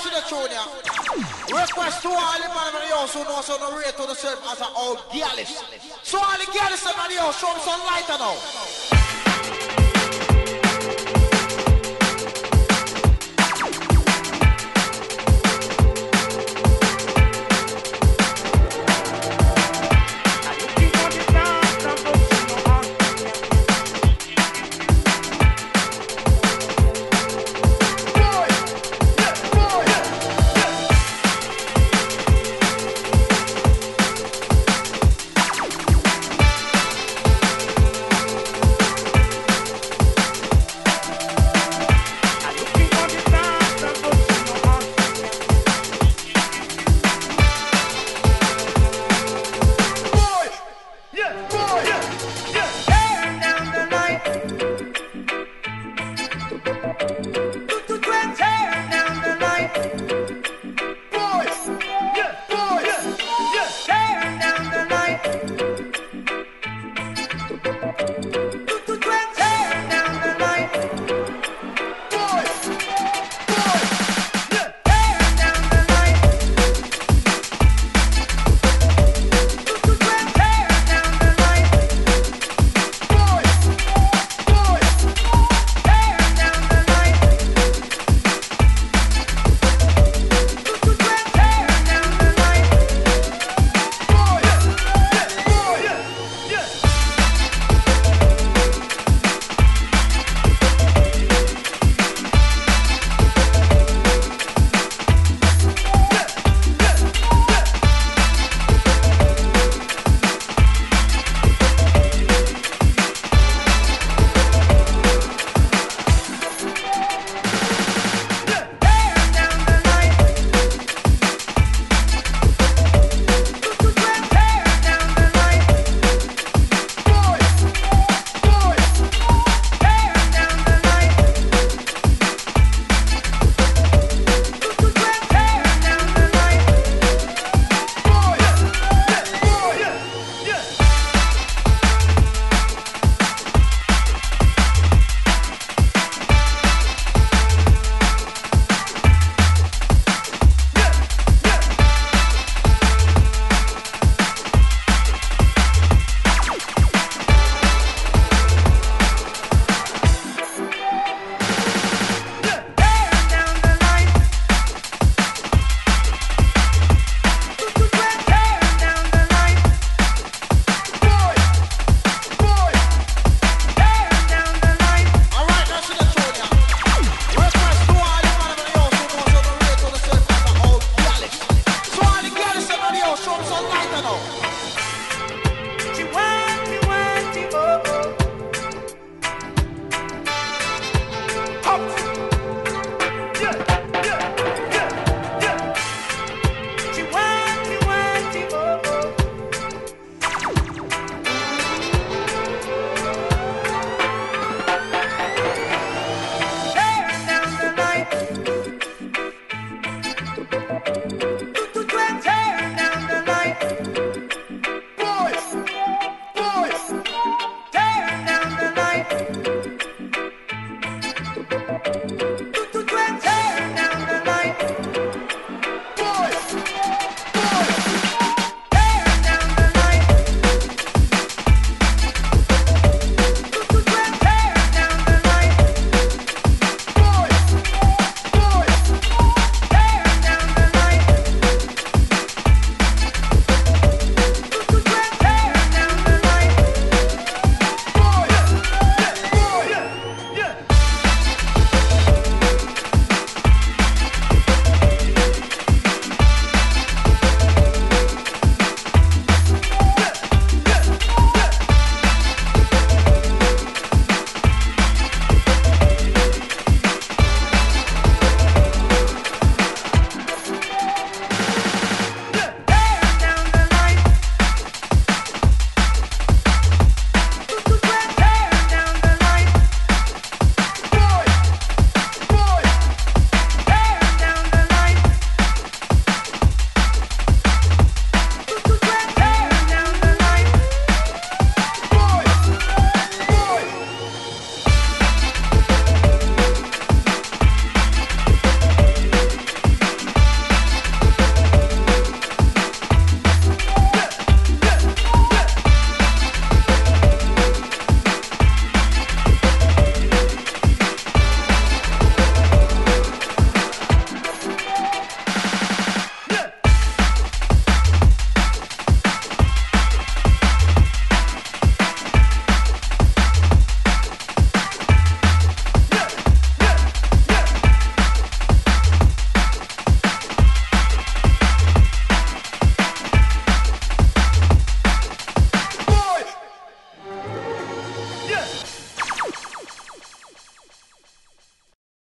see the tune here. Request to all the man in the house who knows how to rate to the self as an old girlish. So all the girlish in the house, show me some lighter now.